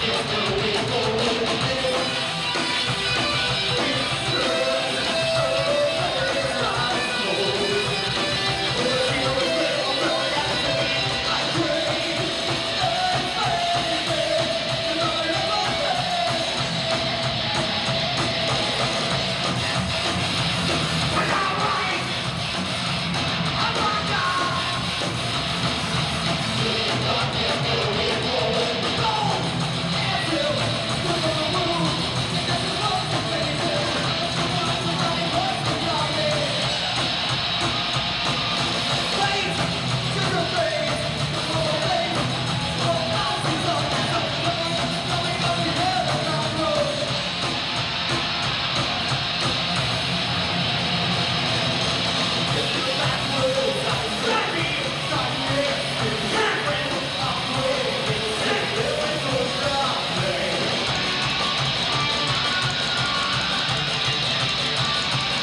どういうこと?